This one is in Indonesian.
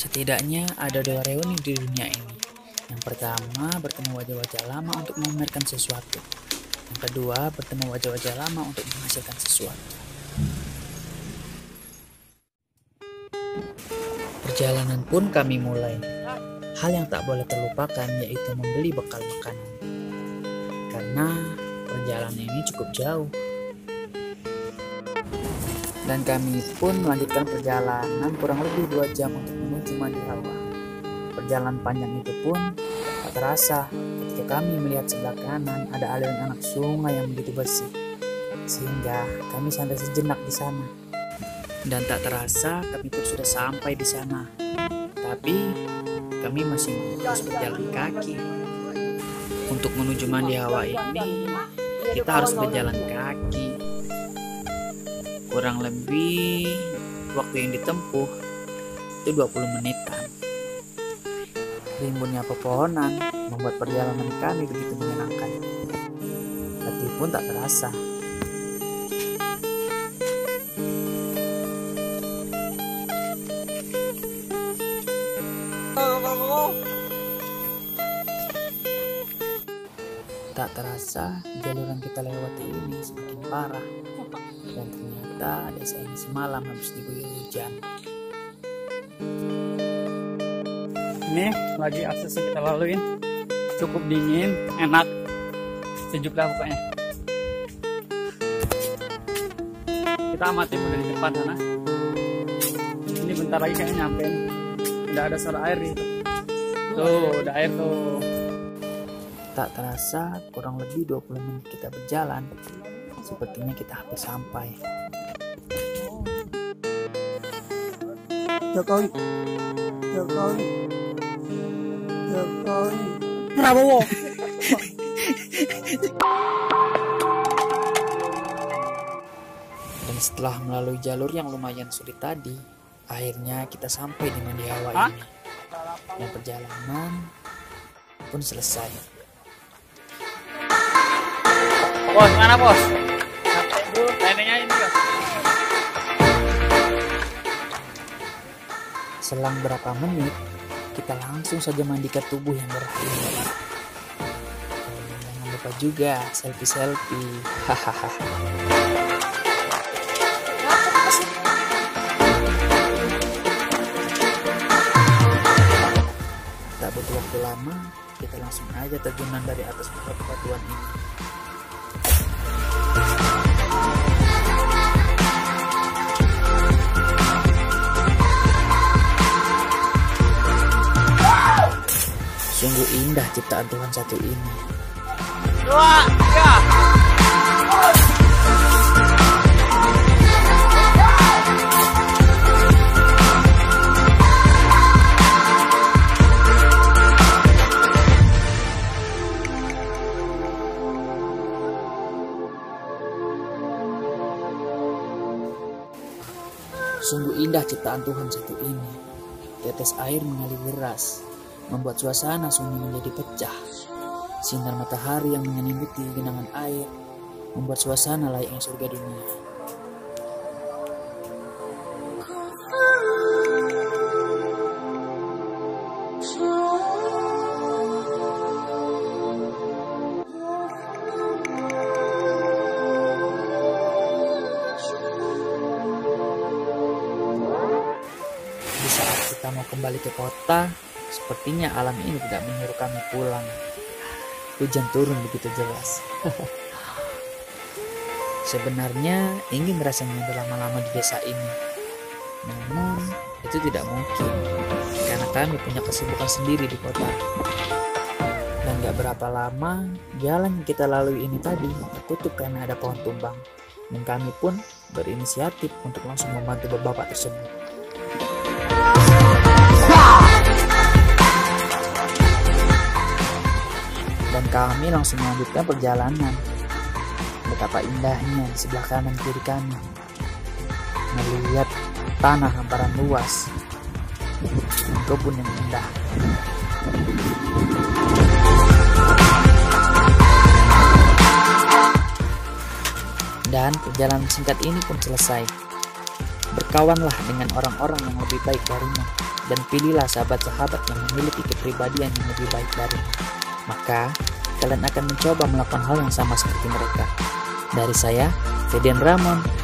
Setidaknya ada dua reuni di dunia ini. Yang pertama, bertemu wajah-wajah lama untuk memamerkan sesuatu. Yang kedua, bertemu wajah-wajah lama untuk menghasilkan sesuatu. Perjalanan pun kami mulai. Hal yang tak boleh terlupakan yaitu membeli bekal makanan. Karena perjalanan ini cukup jauh. Dan kami pun melanjutkan perjalanan kurang lebih dua jam untuk menuju Mandihawa. Perjalanan panjang itu pun tak terasa ketika kami melihat sebelah kanan ada aliran anak sungai yang begitu bersih. Sehingga kami santai sejenak di sana. Dan tak terasa kami pun sudah sampai di sana. Tapi kami masih terus berjalan kaki. Untuk menuju Mandihawa ini kita harus berjalan kaki. Kurang lebih waktu yang ditempuh itu 20 menitan. Rimbunnya pepohonan membuat perjalanan kami begitu menyenangkan. Letih pun tak terasa. Tak terasa jalur yang kita lewati ini semakin parah dan ternyata desa ini semalam habis diguyur hujan. Ini lagi akses yang kita laluin cukup dingin, enak, sejuk lah pokoknya. Kita amati dulu dari depan sana. Ini bentar lagi kayaknya nyampe. Udah ada suara air nih. Tuh, udah air tuh. Tak terasa kurang lebih 20 menit kita berjalan. Sepertinya kita hampir sampai. Jokowi. Jokowi. Prabowo. Dan setelah melalui jalur yang lumayan sulit tadi, akhirnya kita sampai di Mandihawa Hah? ini. Dan perjalanan pun selesai. Bos, mana bos? Sampai dulu, neneknya ini bos. Selang berapa menit, kita langsung saja mandikan tubuh yang. Dan Jangan lupa juga selfie-selfie. Tak butuh waktu lama, kita langsung aja terjunan dari atas bebatuan ini. Sungguh indah ciptaan Tuhan satu ini. Dua, tiga. Sungguh indah ciptaan Tuhan satu ini. Tetes air mengalir deras, membuat suasana sunyi menjadi pecah. Sinar matahari yang menyelimuti genangan air, membuat suasana layaknya surga dunia. Di saat kita mau kembali ke kota, sepertinya alam ini tidak menyuruh kami pulang. Hujan turun begitu jelas. Sebenarnya ingin rasanya berlama-lama di desa ini. Namun, itu tidak mungkin. Karena kami punya kesibukan sendiri di kota. Dan gak berapa lama, jalan yang kita lalui ini tadi tertutup karena ada pohon tumbang. Dan kami pun berinisiatif untuk langsung membantu bapak tersebut. Kami langsung melanjutkan perjalanan. Betapa indahnya di sebelah kanan kiri kami. Melihat tanah hamparan luas. Kebun yang indah. Dan perjalanan singkat ini pun selesai. Berkawanlah dengan orang-orang yang lebih baik darimu. dan pilihlah sahabat-sahabat yang memiliki kepribadian yang lebih baik darimu. Maka, kalian akan mencoba melakukan hal yang sama seperti mereka. Dari saya, Fedian Ramon.